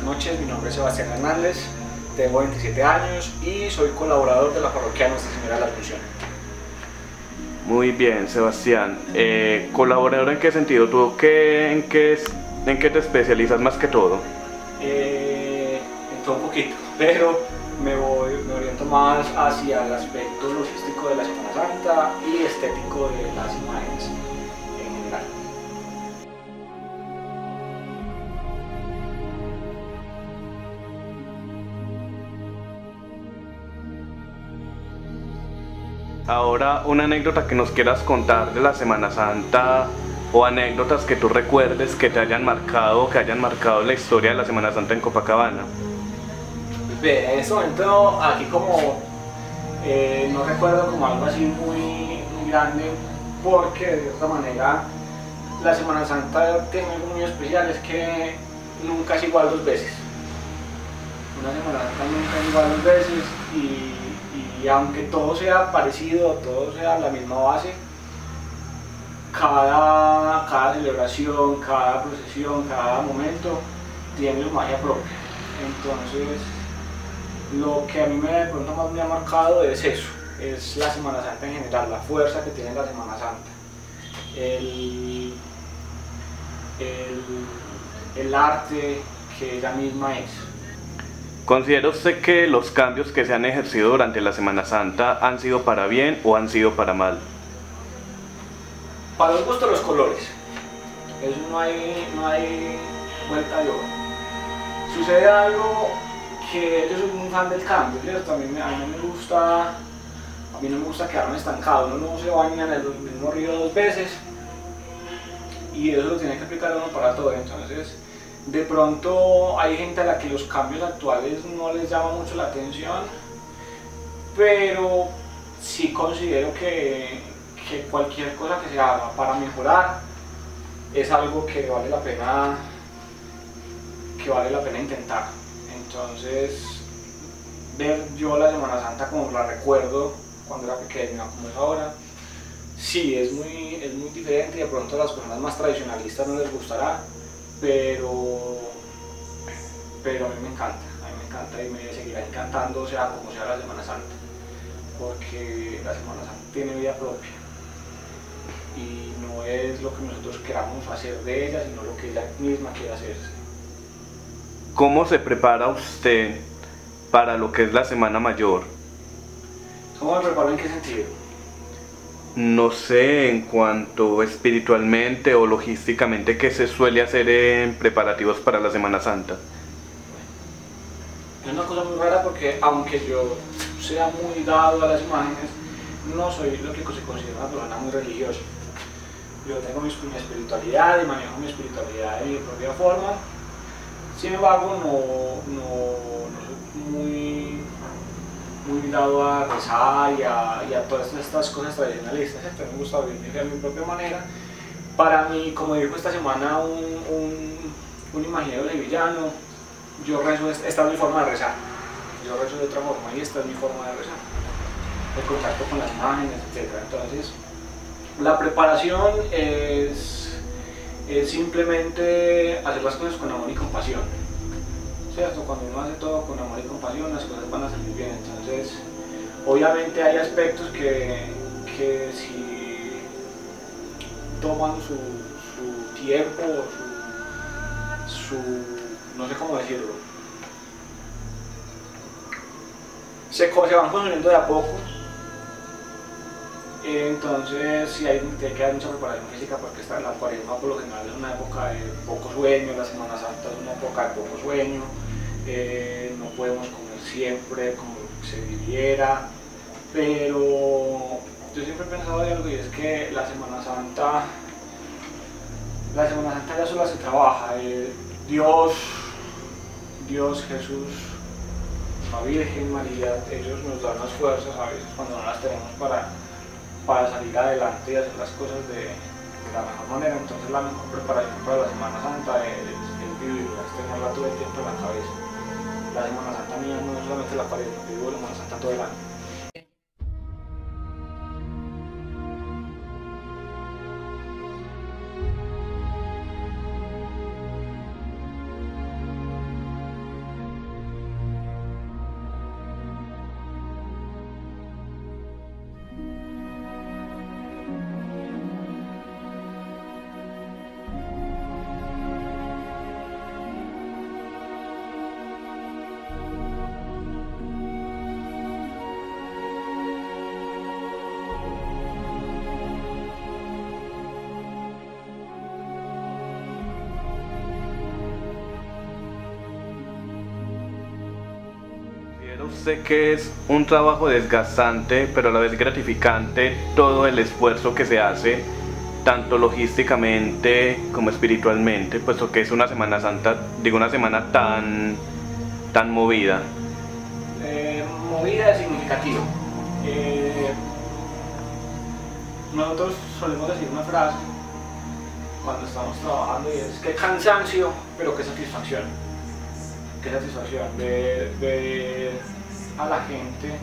buenas noches, mi nombre es Sebastián Hernández, tengo 27 años y soy colaborador de la parroquia Nuestra Señora de la Asunción. Muy bien, Sebastián. Eh, ¿Colaborador en qué sentido? ¿Tú qué, en, qué, en qué te especializas más que todo? Eh, en todo un poquito, pero me, voy, me oriento más hacia el aspecto logístico de la Semana Santa y estético de las imágenes Ahora, una anécdota que nos quieras contar de la Semana Santa o anécdotas que tú recuerdes que te hayan marcado, que hayan marcado la historia de la Semana Santa en Copacabana. Bien, en este momento aquí como eh, no recuerdo como algo así muy, muy grande porque de otra manera la Semana Santa tiene algo muy especial, es que nunca es igual dos veces. Una Semana Santa nunca es igual dos veces y, y aunque todo sea parecido, todo sea la misma base, cada, cada celebración, cada procesión, cada momento tiene su magia propia. Entonces, lo que a mí me, de pronto más me ha marcado es eso, es la Semana Santa en general, la fuerza que tiene la Semana Santa. El, el, el arte que ella misma es. ¿Considera usted que los cambios que se han ejercido durante la Semana Santa han sido para bien o han sido para mal? Para los gustos los colores. Eso no hay, no hay vuelta de hoja. Sucede algo que yo soy un fan del cambio, ¿cierto? A mí, me, me gusta, a mí no me gusta quedarme estancado, uno no se baña en el mismo río dos veces y eso lo tiene que aplicar uno para todo, entonces de pronto hay gente a la que los cambios actuales no les llama mucho la atención, pero sí considero que, que cualquier cosa que se haga para mejorar es algo que vale la pena que vale la pena intentar. Entonces, ver yo la Semana Santa como la recuerdo cuando era pequeña, como es ahora, sí, es muy, es muy diferente y de pronto a las personas más tradicionalistas no les gustará, pero, pero a mí me encanta, a mí me encanta y me seguirá encantando, sea como sea la Semana Santa, porque la Semana Santa tiene vida propia y no es lo que nosotros queramos hacer de ella, sino lo que ella misma quiere hacerse. ¿Cómo se prepara usted para lo que es la Semana Mayor? ¿Cómo me preparo en qué sentido? No sé, en cuanto espiritualmente o logísticamente, ¿qué se suele hacer en preparativos para la Semana Santa? Es una cosa muy rara porque aunque yo sea muy dado a las imágenes, no soy lo que se considera una persona muy religiosa. Yo tengo mi, espiritualidad y manejo mi espiritualidad de mi propia forma, sin embargo, no, no, no soy muy, muy dado a rezar y a, todas estas cosas tradicionalistas. Entonces me gusta vivir de mi propia manera. Para mí, como dijo esta semana un, un, un imaginario yo rezo, esta es mi forma de rezar. Yo rezo de otra forma y esta es mi forma de rezar. El contacto con las imágenes, etc. Entonces, la preparación es es simplemente hacer las cosas con amor y compasión. ¿Cierto? Cuando uno hace todo con amor y compasión, las cosas van a salir bien. Entonces, obviamente hay aspectos que, que si toman su, su tiempo, su, su, no sé cómo decirlo, se, se van construyendo de a poco entonces sí hay, tiene que haber mucha preparación física porque está la cuaresma por lo general es una época de poco sueño, la Semana Santa es una época de poco sueño, eh, no podemos comer siempre como se viviera, pero yo siempre he pensado de algo y es que la Semana Santa, la Semana Santa ya solo se trabaja, eh, Dios, Dios, Jesús, la Virgen María, ellos nos dan las fuerzas a veces cuando no las tenemos para para salir adelante y hacer las cosas de, la mejor manera. Entonces la mejor preparación para la Semana Santa es, es vivirla, es tenerla todo el tiempo en la cabeza. La Semana Santa mía no solamente la pared, vivo la Semana Santa todo el año. Usted que es un trabajo desgastante, pero a la vez gratificante todo el esfuerzo que se hace, tanto logísticamente como espiritualmente, puesto que es una Semana Santa, digo una semana tan, tan movida? Eh, movida es significativo. Eh, nosotros solemos decir una frase cuando estamos trabajando y es que cansancio, pero qué satisfacción. Qué satisfacción ver a la gente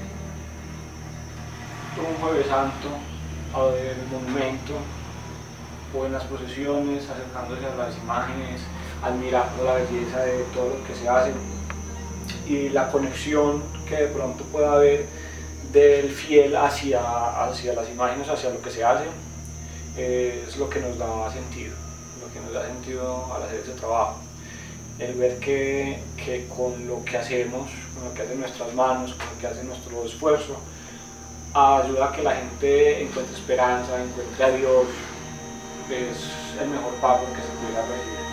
un jueves santo o del monumento o en las procesiones acercándose a las imágenes, admirando la belleza de todo lo que se hace y la conexión que de pronto pueda haber del fiel hacia, hacia las imágenes, hacia lo que se hace, es lo que nos da sentido, lo que nos da sentido al hacer ese trabajo. El ver que, que con lo que hacemos, con lo que hacen nuestras manos, con lo que hace nuestro esfuerzo, ayuda a que la gente encuentre esperanza, encuentre a Dios, es el mejor pago que se pudiera recibir.